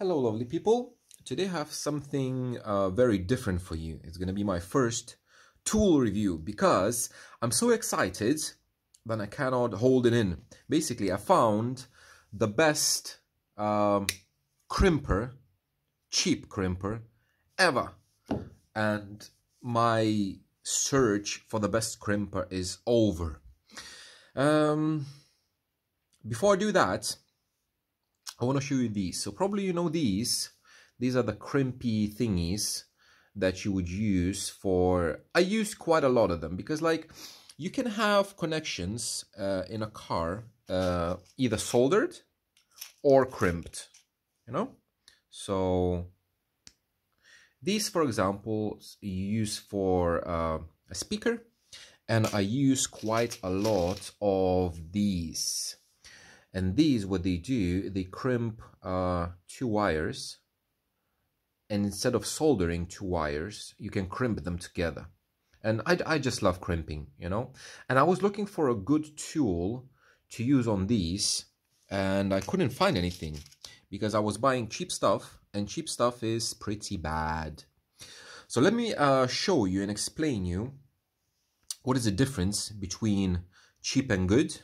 Hello, lovely people. Today I have something uh, very different for you. It's going to be my first tool review because I'm so excited that I cannot hold it in. Basically, I found the best um, crimper, cheap crimper ever. And my search for the best crimper is over. Um, before I do that, I want to show you these. So probably you know these. These are the crimpy thingies that you would use for... I use quite a lot of them because like you can have connections uh, in a car uh, either soldered or crimped, you know? So these, for example, you use for uh, a speaker and I use quite a lot of these and these what they do they crimp uh, two wires. And instead of soldering two wires you can crimp them together. And I, I just love crimping you know? And I was looking for a good tool to use on these and I couldn't find anything because I was buying cheap stuff and cheap stuff is pretty bad. So let me uh, show you and explain you what is the difference between cheap and good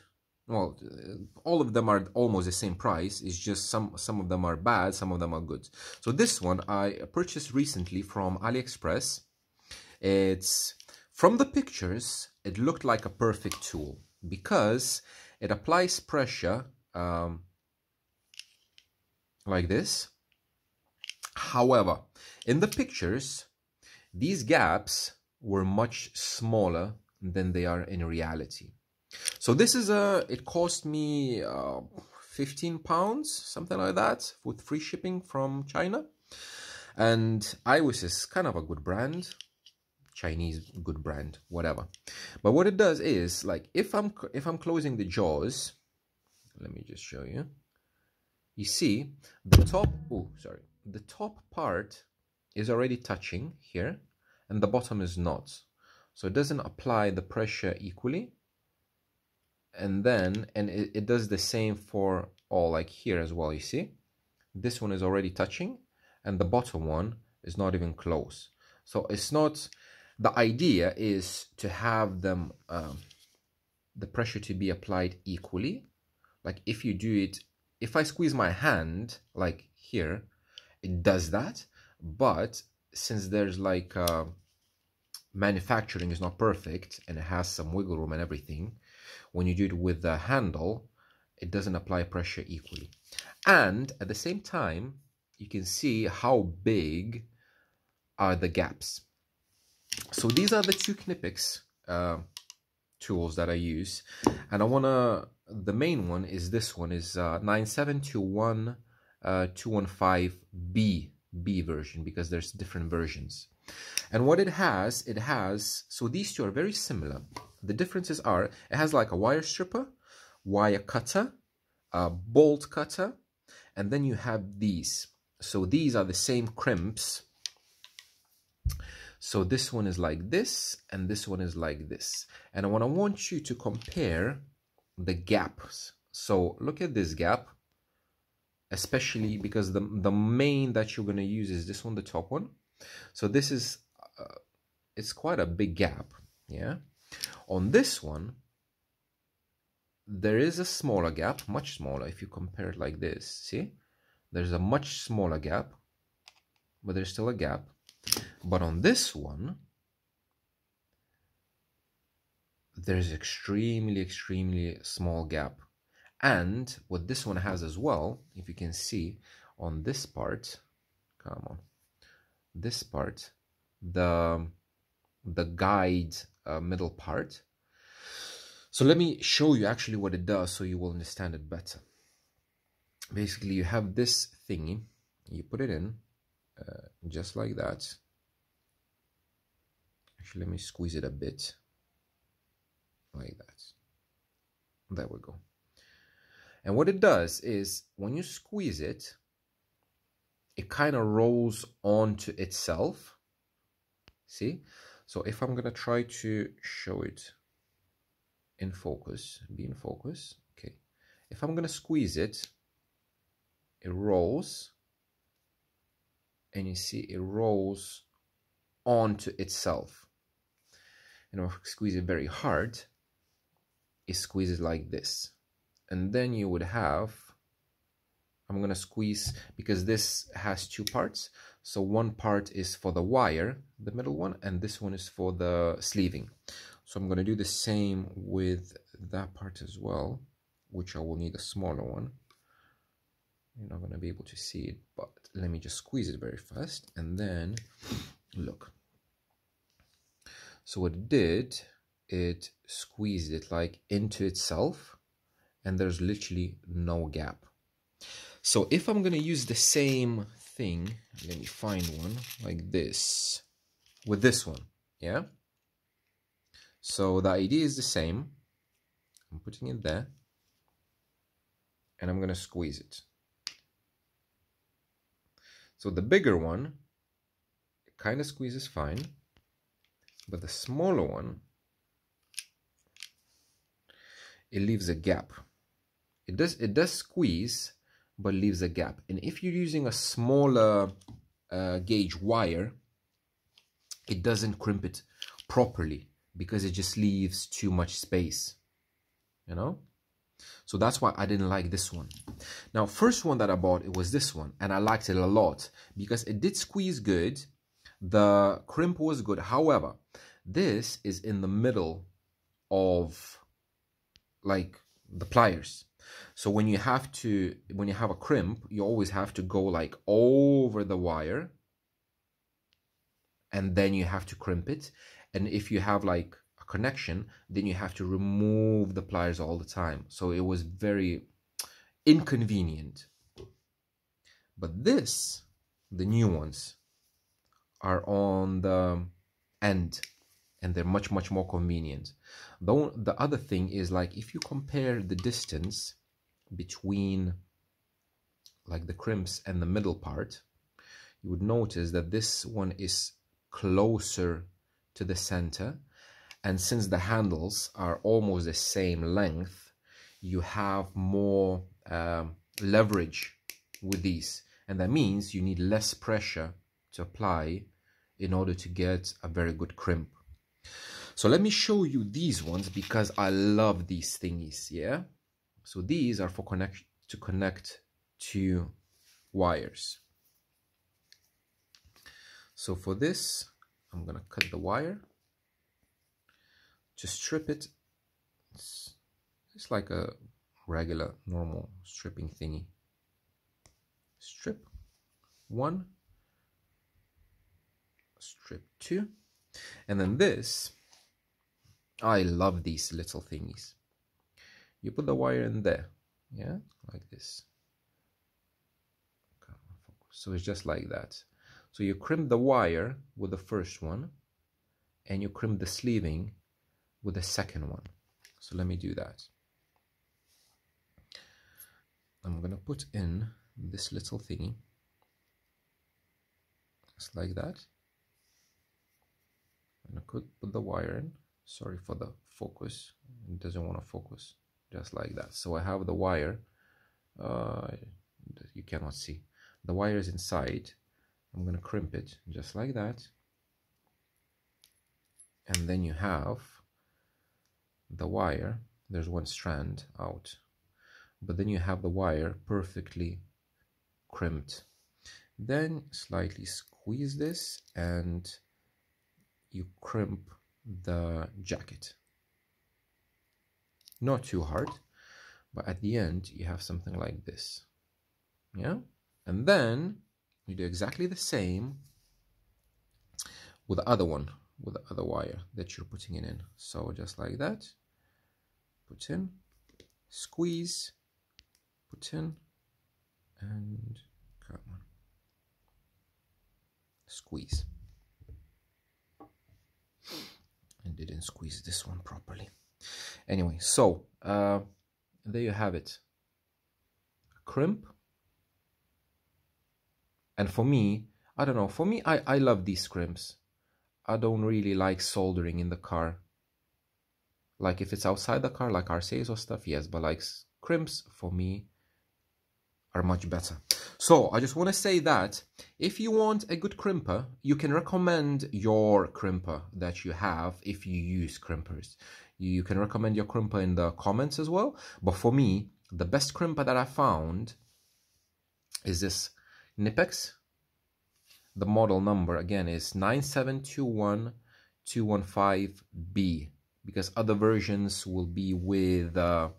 well uh, all of them are almost the same price it's just some some of them are bad some of them are good. So this one i purchased recently from aliexpress. It's from the pictures it looked like a perfect tool because it applies pressure um, like this. However in the pictures these gaps were much smaller than they are in reality so this is a, it cost me uh, 15 pounds, something like that, with free shipping from China. And IWISS is kind of a good brand, Chinese good brand, whatever. But what it does is, like, if I'm if I'm closing the jaws, let me just show you. You see, the top, oh, sorry, the top part is already touching here, and the bottom is not. So it doesn't apply the pressure equally and then and it, it does the same for all like here as well you see? This one is already touching and the bottom one is not even close. So it's not the idea is to have them um, the pressure to be applied equally. Like if you do it if I squeeze my hand like here it does that but since there's like uh, manufacturing is not perfect and it has some wiggle room and everything when you do it with the handle, it doesn't apply pressure equally. And at the same time, you can see how big are the gaps. So these are the two Knipex uh, tools that I use. And I want to, the main one is this one, is uh, 9721 uh, 215B B version because there's different versions. And what it has, it has, so these two are very similar. The differences are, it has like a wire stripper, wire cutter, a bolt cutter, and then you have these. So these are the same crimps. So this one is like this, and this one is like this. And what I want to want you to compare the gaps. So look at this gap, especially because the, the main that you're going to use is this one, the top one. So this is, uh, it's quite a big gap, yeah? On this one, there is a smaller gap, much smaller if you compare it like this. See? There's a much smaller gap, but there's still a gap. But on this one, there's extremely, extremely small gap. And what this one has as well, if you can see on this part, come on, this part, the the guide uh, middle part. So let me show you actually what it does so you will understand it better. Basically, you have this thingy, you put it in uh, just like that. Actually, let me squeeze it a bit like that. There we go. And what it does is when you squeeze it, it kind of rolls onto itself. See? So if I'm going to try to show it in focus, be in focus, okay. If I'm going to squeeze it, it rolls and you see it rolls onto itself. And if I squeeze it very hard, it squeezes like this. And then you would have, I'm going to squeeze, because this has two parts. So one part is for the wire, the middle one, and this one is for the sleeving. So I'm going to do the same with that part as well, which I will need a smaller one. You're not going to be able to see it, but let me just squeeze it very fast. And then, look. So what it did, it squeezed it like into itself, and there's literally no gap. So if I'm going to use the same thing, let me find one like this, with this one, yeah? So the idea is the same. I'm putting it there, and I'm going to squeeze it. So the bigger one, it kind of squeezes fine, but the smaller one, it leaves a gap. It does it does squeeze, but leaves a gap. And if you're using a smaller uh, gauge wire, it doesn't crimp it properly because it just leaves too much space, you know? So that's why I didn't like this one. Now, first one that I bought, it was this one. And I liked it a lot because it did squeeze good. The crimp was good. However, this is in the middle of like the pliers. So when you have to, when you have a crimp, you always have to go like over the wire and then you have to crimp it. And if you have like a connection, then you have to remove the pliers all the time. So it was very inconvenient. But this, the new ones, are on the end and they're much, much more convenient. The, the other thing is like if you compare the distance between like the crimps and the middle part, you would notice that this one is closer to the center. And since the handles are almost the same length you have more um, leverage with these. And that means you need less pressure to apply in order to get a very good crimp so let me show you these ones because I love these thingies yeah? So these are for connect to connect to wires. So for this I'm gonna cut the wire. Just strip it. It's, it's like a regular normal stripping thingy. Strip one. Strip two and then this. I love these little thingies. You put the wire in there. Yeah like this. So it's just like that. So you crimp the wire with the first one and you crimp the sleeving with the second one. So let me do that. I'm going to put in this little thingy, just like that. And I could put the wire in. Sorry for the focus. It doesn't want to focus. Just like that. So I have the wire. Uh, you cannot see. The wire is inside. I'm going to crimp it just like that. And then you have the wire there's one strand out but then you have the wire perfectly crimped then slightly squeeze this and you crimp the jacket. Not too hard but at the end you have something like this. Yeah? And then you do exactly the same with the other one with the other wire that you're putting it in. So just like that put in, squeeze, put in, and cut on, squeeze. And didn't squeeze this one properly. Anyway, so uh, there you have it. Crimp. And for me, I don't know, for me, I, I love these crimps. I don't really like soldering in the car like if it's outside the car, like RCAs or stuff, yes, but like crimps for me are much better. So I just want to say that if you want a good crimper, you can recommend your crimper that you have if you use crimpers. You can recommend your crimper in the comments as well. But for me, the best crimper that I found is this Knipex. The model number again is 9721215B because other versions will be with uh,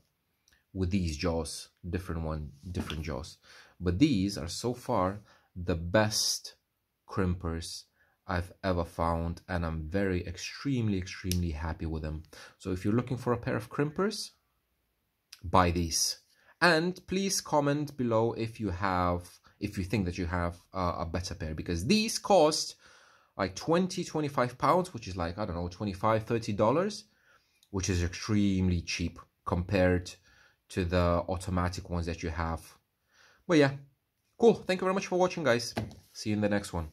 with these jaws, different one, different jaws. But these are so far the best crimpers I've ever found and I'm very extremely extremely happy with them. So if you're looking for a pair of crimpers, buy these. And please comment below if you have if you think that you have uh, a better pair because these cost like 20 25 pounds which is like I don't know 25 30 dollars which is extremely cheap compared to the automatic ones that you have but yeah, cool. Thank you very much for watching, guys. See you in the next one.